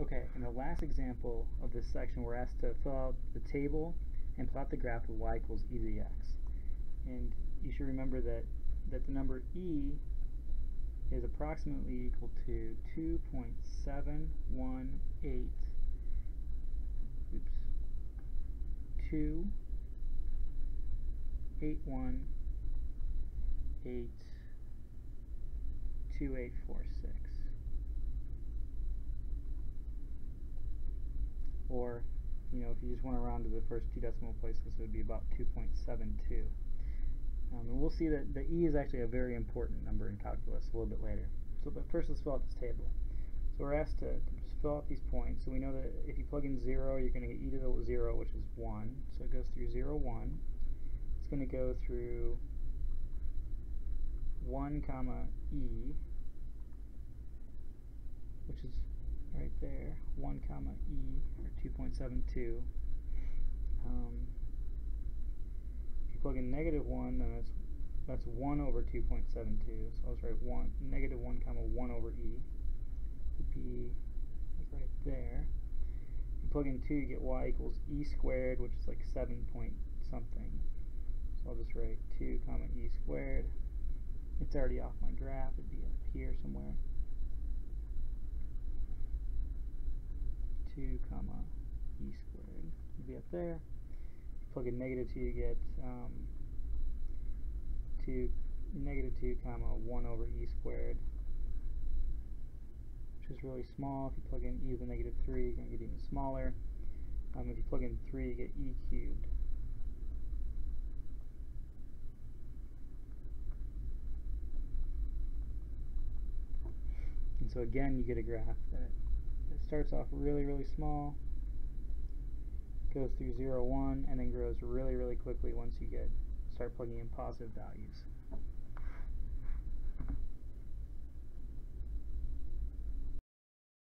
Okay, in the last example of this section, we're asked to fill out the table and plot the graph of y equals e to the x. And you should remember that, that the number e is approximately equal to 2.718 oops, 2 8 1 8 2 8 4 6 or you know if you just went around to the first two decimal places it would be about 2.72 um, and we'll see that the e is actually a very important number in calculus a little bit later. So but first let's fill out this table. So we're asked to, to just fill out these points. So we know that if you plug in 0 you're going to get e to the 0 which is 1 so it goes through 0 1 it's going to go through 1 comma e which is there 1 comma e or 2.72 um, if you plug in negative 1 then that's that's 1 over 2.72 so I'll just write 1 negative 1 comma 1 over e. Would be like right there. If you plug in 2 you get y equals e squared which is like 7 point something. So I'll just write 2 comma e squared. It's already off my graph it'd be up here somewhere 2 comma e squared would be up there. Plug in negative 2 you get um, 2 negative 2 comma 1 over e squared which is really small. If you plug in e to the negative 3 you're going to get even smaller. Um, if you plug in 3 you get e cubed. And so again you get a graph that starts off really, really small, goes through 0, 1, and then grows really, really quickly once you get start plugging in positive values.